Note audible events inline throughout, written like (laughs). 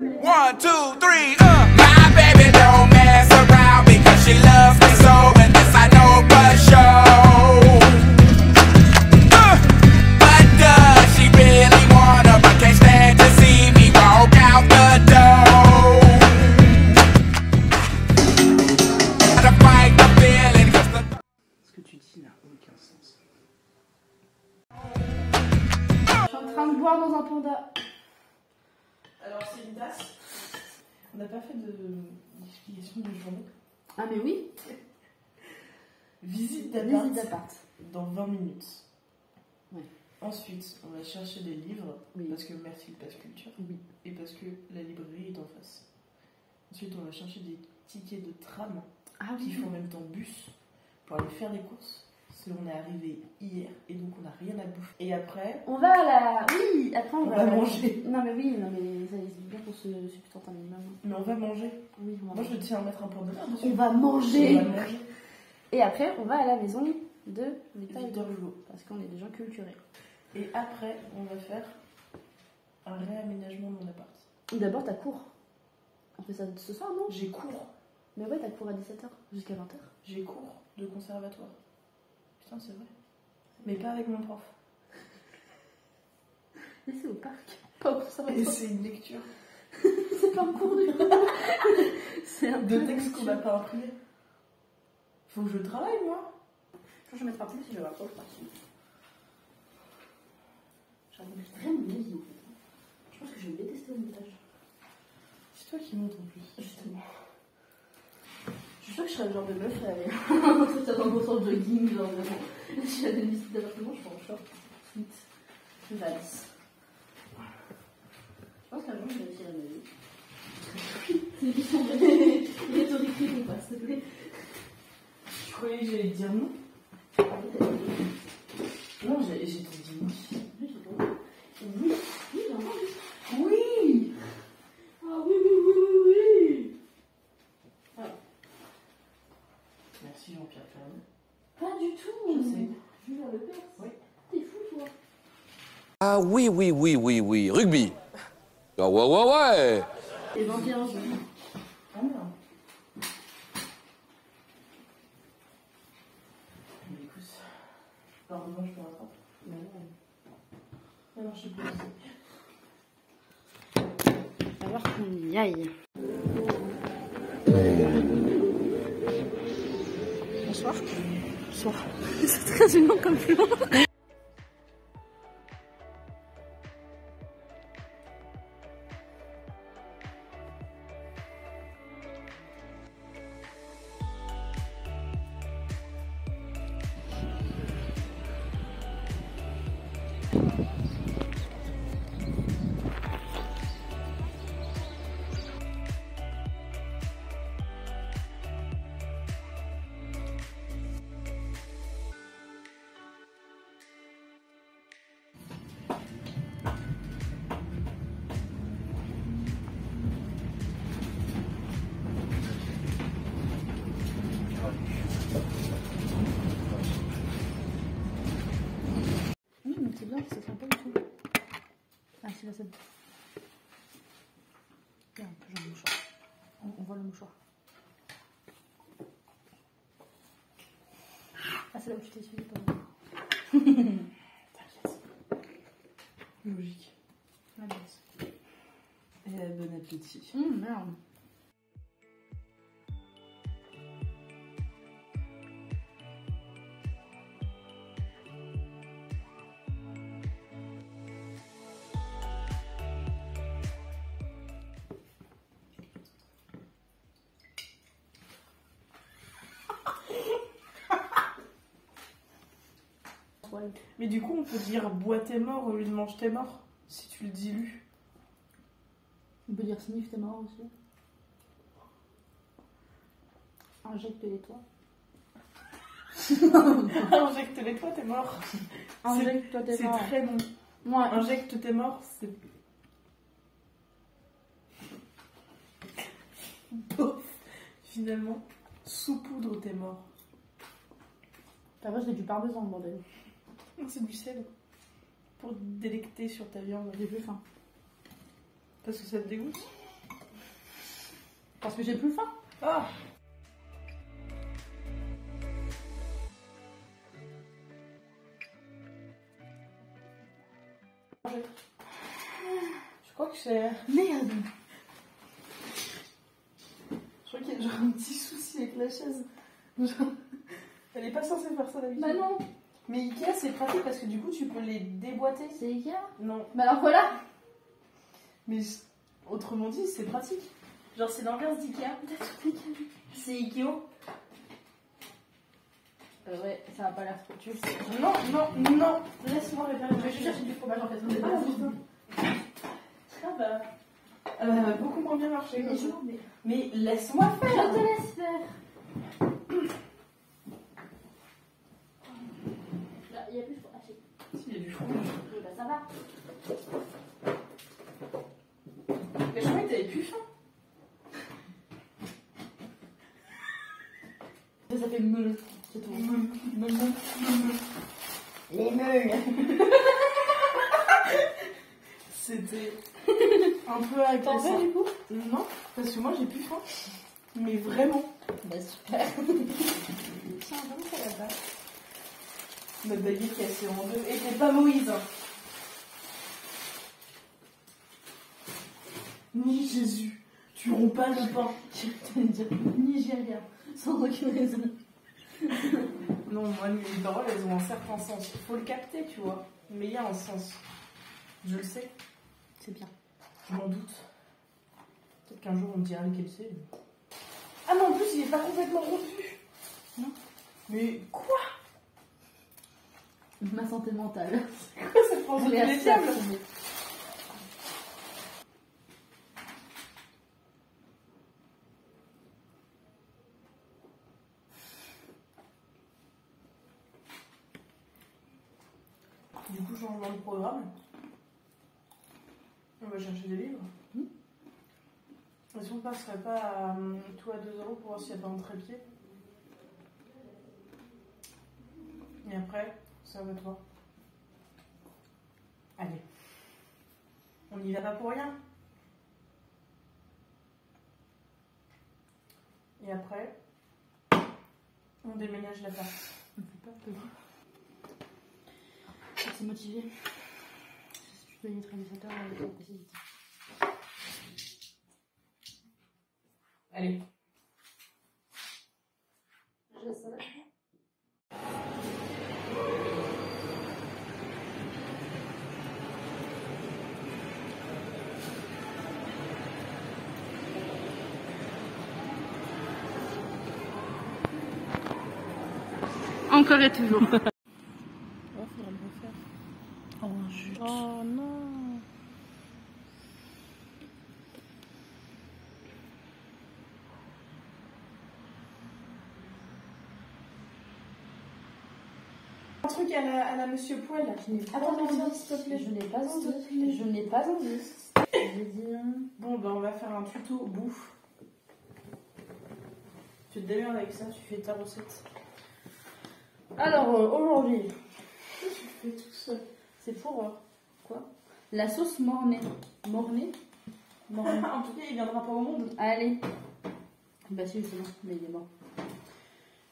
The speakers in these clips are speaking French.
One, two, three, uh. Ah, mais oui, Visite la d'appart visite d'appart. dans 20 minutes. Ouais. Ensuite, on va chercher des livres Oui. parce que merci le passe culture Oui. et parce que la librairie est en face. Ensuite, on va chercher des tickets de tram Ah qui font en même temps bus pour aller faire des courses. Parce qu'on est arrivé hier et donc on n'a rien à bouffer. Et après, On va à la. Oui, après on, On va manger. Non, mais oui, non, mais ça c'est bien qu'on se substante un minimum. mais on va manger. Oui, on va Moi, je tiens à mettre un point d'honneur dessus. On va On manger. va manger. Et après, on va à la maison de Victor Hugo. Parce qu'on est des gens culturés. Et après, on va faire un réaménagement de mon appart. D'abord, ta cours. On fait ça ce soir, non? J'ai cours. Mais ouais, t'as cours à 17h jusqu'à 20h. J'ai cours de conservatoire. Putain, c'est vrai. Mais pas avec mon prof. (laughs) Et c'est au parc. Pas au Et c'est une lecture (laughs) C'est pas un cours du. (laughs) C'est un de texte qu'on n'a pas imprimé. Faut que je travaille, moi. Je vais mettre un plus si je vais avoir trop le parti. J'arrive vraiment mes vie en fait. Je pense que je vais détester au montage. C'est toi qui montes en plus. Je suis sûre que je serais le genre de meuf à aller (laughs) à 20% de jogging, genre vraiment. Si j'avais une visite d'appartement, je serais en short. Ensuite, je valse. Je pense qu'un jour, je vais à ma vie. C'est une question de rhétorique ou pas, s'il te plaît. Je croyais que j'allais te dire non. Non, j'ai dit oui. Oui, j'ai pas envie. Oui, oui, j'ai envie. Oui Ah oui, oui, oui, oui, oui. Merci Jean-Pierre Ferrand. Pas du tout. Je sais. Julien Lepers. Oui. T'es fou, toi. Ah oui, oui, oui, oui, oui. Rugby. Ah ouais, ouais, ouais. Et 21 juillet. Ah non. Mais. Alors demain, je te rattrape. Bah non. Non, je sais plus. Voir qu'on y aille. Bonsoir. Bonsoir. (laughs) C'est très humain comme plan. Mouchoir. Ah, c'est là où tu t'es suivi. T'inquiète. (laughs) Logique. Ah, mince. Et bon appétit. Hum, merde. Mais du coup, on peut dire bois tes morts au lieu de mange tes morts si tu le dilues. On peut dire sniff, (laughs) t'es mort aussi. Injecte-les toi. Injecte-les toi, t'es mort. Injecte-toi tes C'est morts. très bon. Moi, Injecte tes morts, c'est. Bof. Finalement, saupoudre tes morts. ta vache, c'est du parmesan, bordel. C'est du sel. Pour te délecter sur ta viande. J'ai plus faim. Parce que ça te dégoûte Parce que j'ai plus faim. Ah Je crois que c'est. Merde. Je crois qu'il y a genre un petit souci avec la chaise. Elle est pas censée faire ça d'habitude. Bah non, Mais Ikea c'est pratique parce que du coup tu peux les déboîter. c'est Ikea? Non. Bah alors voilà. Mais autrement dit c'est pratique. Genre c'est l'inverse d'Ikea. C'est Ikeo. Euh, ouais, ça va pas l'air trop. Tu le. Non, non, non. Laisse-moi réparer. Je vais chercher du fromage en fait. on est Ah, pas. Ah bah. A beaucoup moins bien marché. Mais je laisse-moi je faire. te laisse faire. Là, il y a plus de fromage. S'il y a du fromage. Oui, bah ça va. Mais je croyais que t'avais plus faim. Ça fait meule. C'est tout. Meule. Les meules. (laughs) C'était un peu T'en veux agressant. du coup? Non, parce que moi j'ai plus faim. Mais vraiment. Bah super. (laughs) Tiens, vraiment ça la bas Ma baguette cassée en deux. Et t'es pas Moïse. hein. Ni Jésus. Tu romps pas le pain. Je vais te dire Nigérien. Sans aucune raison. Non, moi, mes paroles, elles ont un certain sens. Il faut le capter, tu vois. Mais il y a un sens. Je le sais. C'est bien. Je m'en doute. Peut-être qu'un jour on me dira lequel c'est. Ah non, en plus, il est pas complètement rompu. Non. Mais quoi? Ma santé mentale. Quoi cette phrase Elle est Les assez diables absurde. Du coup, changement de programme. On va chercher des livres. Hmm. Est-ce qu'on passerait pas à euh, tout à 2 euros pour voir s'il n'y a pas un trépied Et après, ça va toi. Allez. On n'y va pas pour rien. Et après, on déménage la part. C'est motivé. Je avec. Allez. Je sais. Encore et toujours. (laughs) Oh, faudra le refaire. Oh, zut. Oh non. Un truc à la, à la Monsieur Poil là. Je n'ai pas Attends, envie, attends, s'il te plaît. Je n'ai pas envie. Je n'ai pas envie. Bon, bah on va faire un tuto bouffe. Tu te démerdes avec ça, tu fais ta recette. Alors, euh, aujourd'hui, Tu fais tout seul. C'est pour. euh, quoi? La sauce mornée. Mornée Mornée. (laughs) en tout cas, il viendra pas au monde. Allez. Bah si, bon, mais il est mort.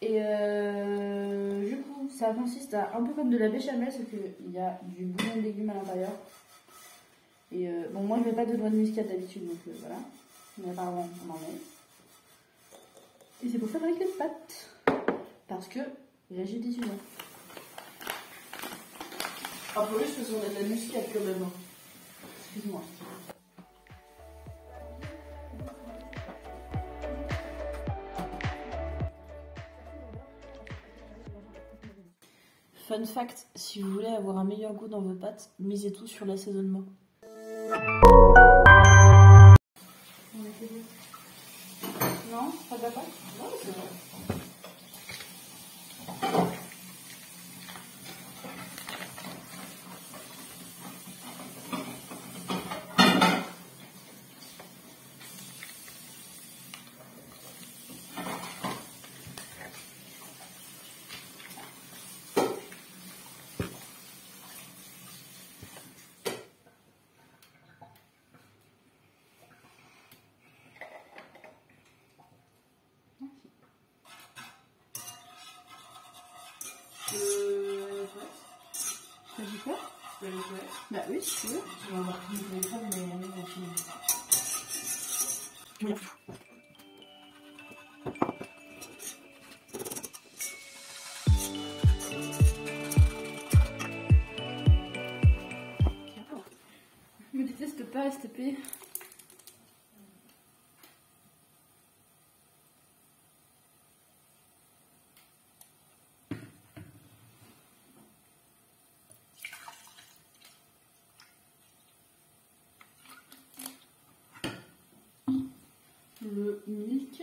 Et euh, du coup, ça consiste à un peu comme de la béchamel, sauf qu'il y a du bouillon de légumes à l'intérieur. Et euh, bon, moi je mets pas de noix de muscade d'habitude, donc euh, voilà. Mais apparemment, on en met. Et c'est pour faire avec les pâtes. Parce que là j'ai des humains. Un peu riche parce qu'on a de la muscade quand même. Excuse-moi. Fun fact, si vous voulez avoir un meilleur goût dans vos pâtes, misez tout sur l'assaisonnement. Tu jouer Bah oui, si tu veux. Je vais avoir pris mon téléphone, mais on. Oui. Le milk.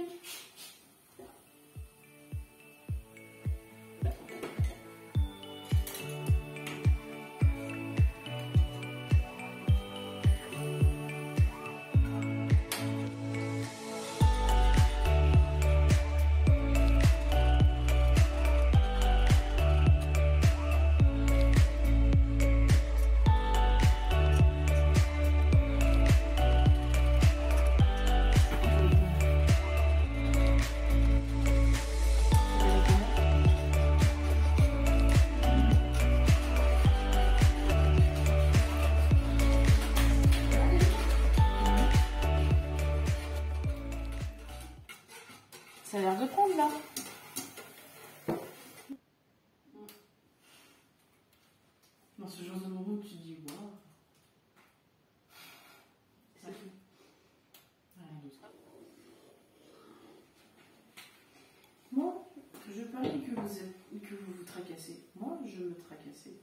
Que vous vous tracassez. Moi, je me tracassais.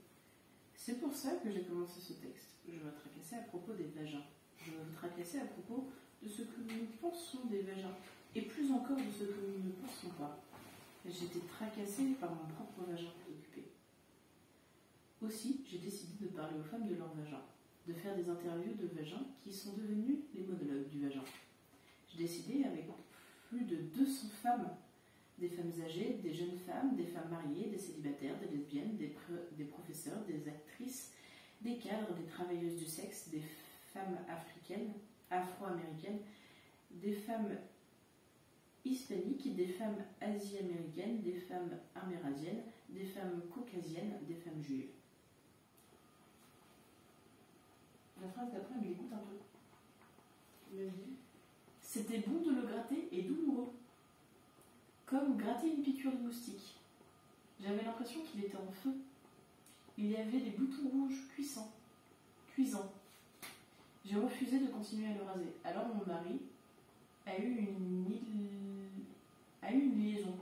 C'est pour ça que j'ai commencé ce texte. Je me tracassais à propos des vagins. Je me tracassais à propos de ce que nous pensons des vagins. Et plus encore de ce que nous ne pensons pas. J'étais tracassée par mon propre vagin occupé. Aussi, j'ai décidé de parler aux femmes de leur vagin, de faire des interviews de vagins qui sont devenus les monologues du vagin. J'ai décidé avec plus de 200 femmes, des femmes âgées, des jeunes femmes, des femmes mariées, des célibataires, des lesbiennes, des, professeurs, des actrices, des cadres, des travailleuses du sexe, des femmes africaines, afro-américaines, des femmes hispaniques, des femmes asie-américaines, des femmes amérindiennes, des femmes caucasiennes, des femmes juives. La phrase d'après me dégoûte un peu. C'était bon de le gratter et douloureux. Comme gratter une piqûre de moustique. J'avais l'impression qu'il était en feu. Il y avait des boutons rouges cuisants. Cuisants. J'ai refusé de continuer à le raser. Alors mon mari a eu une, il- a eu une liaison.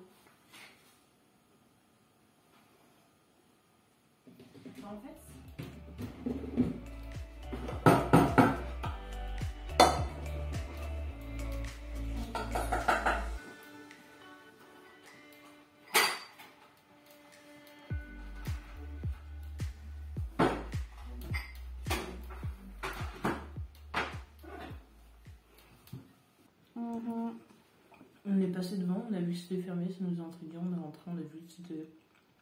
On est passé devant, on a vu que c'était fermé, ça nous a intrigués, on est rentré, on a vu que c'était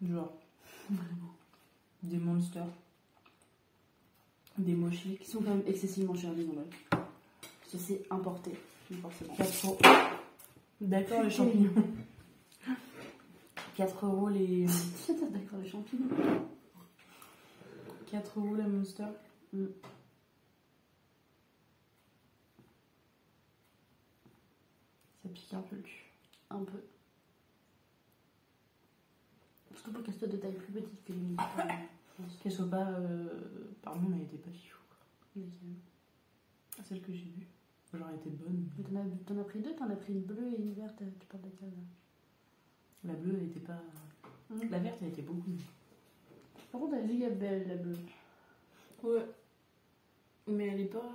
genre (laughs) des monsters, des mochis. Qui sont quand même excessivement chers, disons-le. Ça c'est importé, forcément. 4 euros. D'accord, les champignons. (laughs) 4 euros les. (laughs) D'accord, les champignons. 4 euros la monster. Mm. Ça pique un peu le cul. Un peu. Surtout pour qu'elle soit de taille plus petite que les mini. Qu'elle soit pas. Euh... Pardon, mais elle était pas fifou. quoi. Celle que j'ai vue. Genre, elle était bonne. mais T'en as, t'en as pris deux, t'en as pris une bleue et une verte, tu parles de laquelle La bleue, elle était pas. La verte, elle était beaucoup mieux. Par contre, elle est giga belle la bleue. Ouais. Mais elle est pas.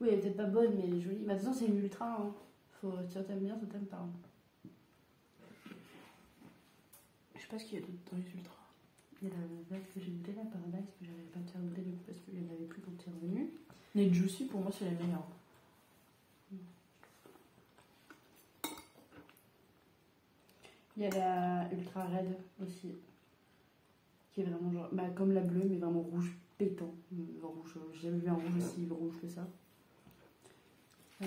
Oui, elle est peut-être pas bonne, mais elle est jolie. Maintenant, c'est une ultra. Hein. Faut, soit t'aimes bien, soit t'aimes pas. Je sais pas ce qu'il y a d'autre dans les ultras. Il y a la verte que j'ai goûtée là, Paradise, que j'avais pas faire goûter du coup parce qu'il n'y en avait plus quand tu es revenu. Les Juicy, pour moi, c'est les meilleurs. Il y a la Ultra Red aussi. Qui est vraiment genre. Bah, comme la bleue, mais vraiment rouge pétant. Rouge, euh, j'ai jamais vu un rouge aussi rouge que ça. Euh,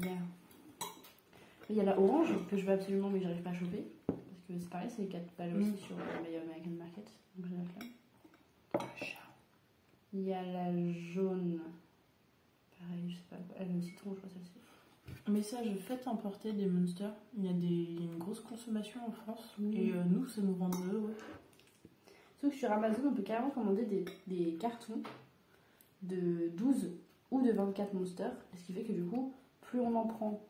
Il y a. Il y a la orange que je veux absolument, mais j'arrive pas à choper. Parce que c'est pareil, c'est 4 balles aussi Mm. sur le American Market. Donc j'ai la flemme. Il y a la jaune. Pareil, je sais pas quoi. Elle a le citron, je crois, celle-ci. Message faites importer des monsters. Il y a des, a une grosse consommation en France. Et euh, nous, ça nous rend heureux. Ouais. Sauf que sur Amazon, on peut carrément commander des, des cartons de 12 ou de 24 monsters. Ce qui fait que du coup, plus on en prend,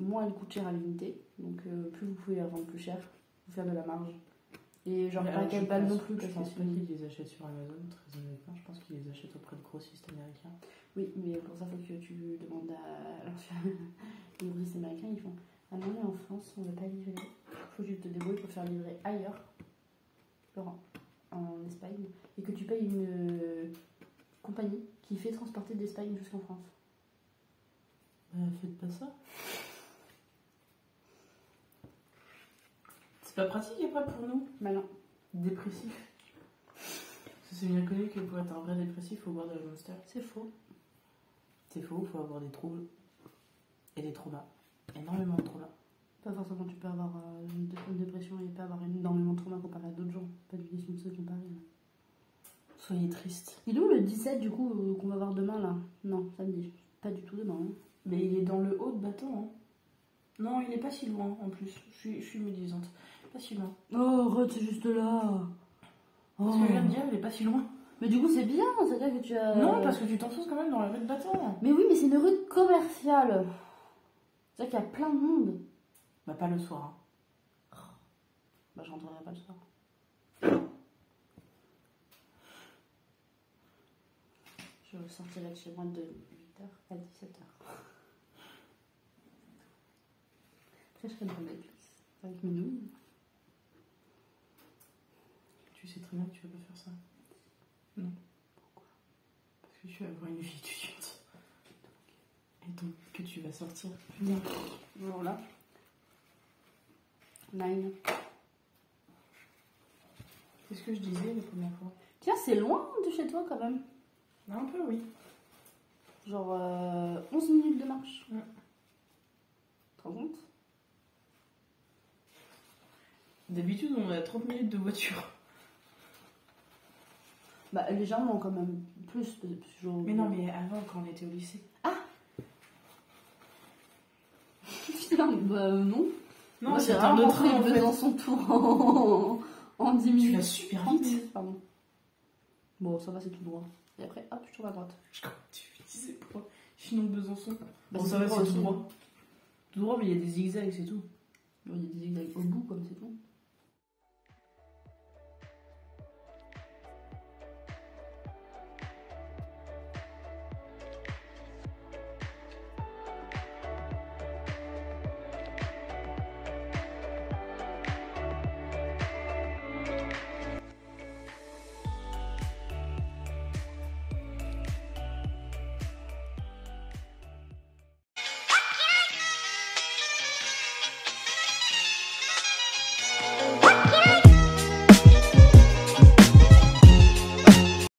moins elle coûte cher à l'unité. Donc euh, plus vous pouvez la vendre plus cher, vous faire de la marge. Et genre pas alors, qu'elle balle non plus, Je pense pas qu'ils les achètent sur Amazon, très honnêtement. Je pense qu'ils les achètent auprès de grossistes américains. Oui, mais pour ça, faut que tu demandes à (laughs) les grossistes américains. Ils font Ah non, mais en France, on ne va pas livrer. faut que tu te débrouilles pour faire livrer ailleurs, genre en Espagne, et que tu payes une euh, compagnie qui fait transporter d'Espagne jusqu'en France. Bah, faites pas ça. Pas pratique après pour nous. Malin. Dépressif. Parce que c'est bien connu que pour être un vrai dépressif, il faut boire de la monster. C'est faux. C'est faux, il faut avoir des troubles et des traumas. Énormément de traumas. Pas forcément, tu peux avoir euh, une, une dépression et pas avoir énormément de trauma comparé à d'autres gens. Pas du question de se comparer. Soyez triste. Il est où le 17 du coup euh, qu'on va voir demain là? Non, samedi. Pas du tout demain. hein. Mais il est dans le haut de bâton. Hein. Non, il est pas si loin en plus. Je suis, je suis médisante. Pas si loin. Oh, Rod, c'est juste là. Oh. Ce que je viens de dire, il est pas si loin. Mais du coup, c'est bien, c'est-à-dire que tu as. Non, parce que tu t'enfonces quand même dans la rue de bâton. Mais oui, mais c'est une rue commerciale. C'est-à-dire qu'il y a plein de monde. Bah, pas le soir. hein. Bah, je rentrerai pas le soir. Je sortirai de chez moi de 8h à 17h. Après, je ferai une Netflix avec Minou. Tu sais très bien que tu vas pas faire ça. Non. Pourquoi? Parce que tu vas avoir une vie étudiante. Et donc que tu vas sortir. Putain. Voilà. Nine. C'est ce que je disais la première fois. Tiens, c'est loin de chez toi quand même. Un peu, oui. Genre euh, 11 minutes de marche. Ouais. Tu te rends compte? D'habitude, on a 30 minutes de voiture. Bah légèrement quand même. Plus. genre- Mais non, mais avant, quand on était au lycée. Putain, bah euh, non. Non, Moi j'ai train, en fait. Besançon Tour en, en 10 Tu minutes. vas super 30 vite. pardon. Bon, ça va, c'est tout droit. Et après, hop, je tourne à droite. Je tu disais pas. Sinon, Besançon. Bah, Bon, ça va, c'est tout droit. Tout droit, mais il y a des zigzags, c'est tout. Il y a des zigzags au bout, comme c'est tout.